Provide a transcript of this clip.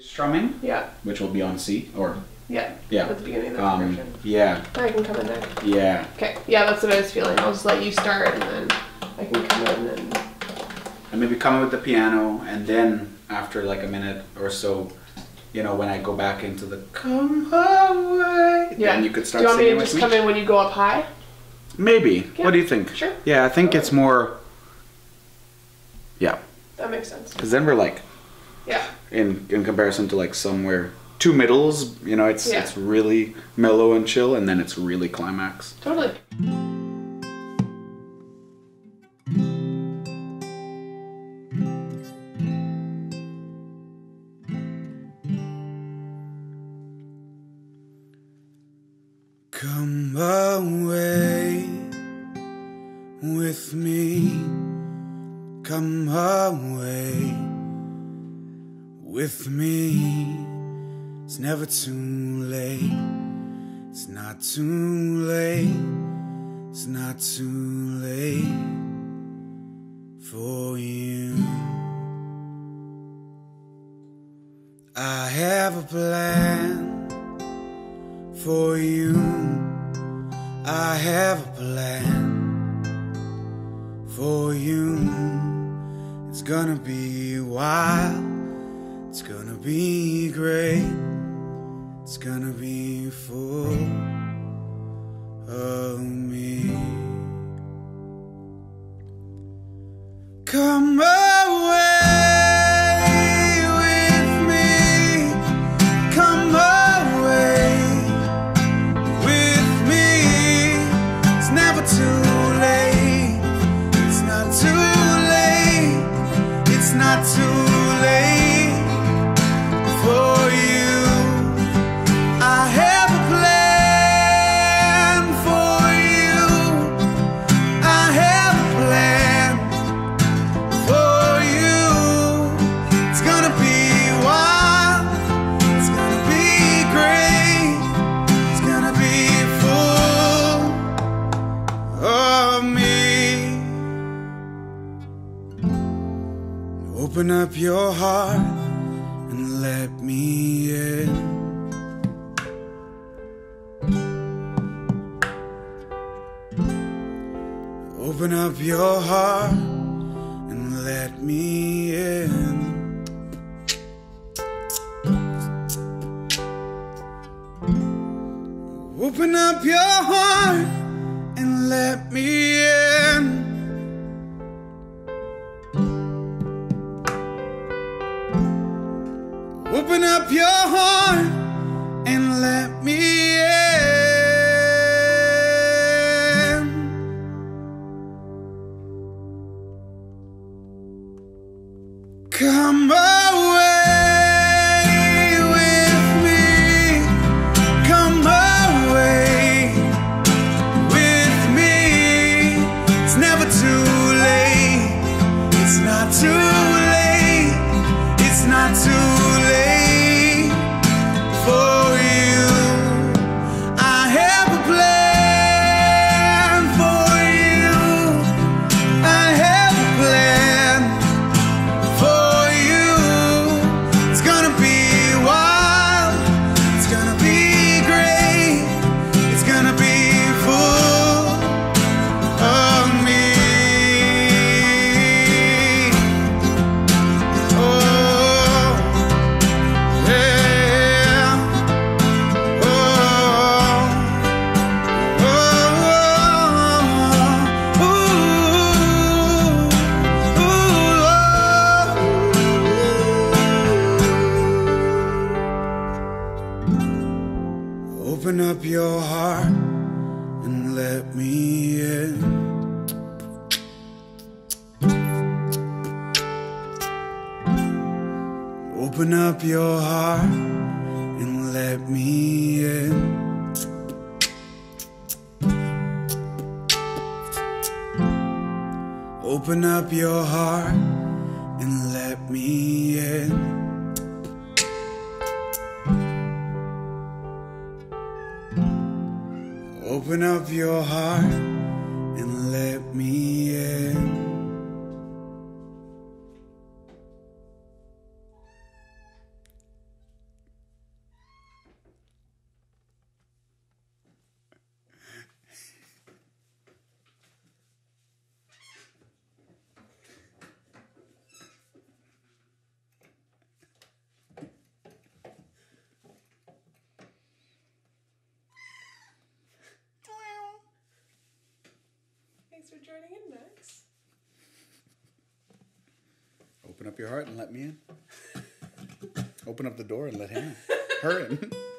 strumming, Yeah. which will be on C or Yeah. yeah. At the beginning of the Um, version. yeah, I can come in there. yeah. Okay. Yeah, that's what I was feeling. I'll just let you start and then I can come in and And maybe come in with the piano, and then after like a minute or so, you know, when I go back into the come away, yeah. then you could start Do you want me singing to just me. come in when you go up high? Maybe. Yeah. What do you think? Sure. Yeah, I think it's more. Yeah, That makes sense. because then we're like Yeah. in in comparison to like somewhere two middles. You know, it's Yeah. it's really mellow and chill, and then it's really climax. Totally. Come away with me. Come away with me. It's never too late. It's not too late. It's not too late for you. I have a plan for you. I have a plan for you. It's gonna be wild. It's gonna be great. It's gonna be full Open up your heart and let me in. Open up your heart and let me in. Open up your heart and let me in. Open up your heart and let me in. Come away let me in. Open up your heart and let me in. Open up your heart and let me Open up your heart For joining in, Max. Open up your heart and let me in. Open up the door and let him. Her in.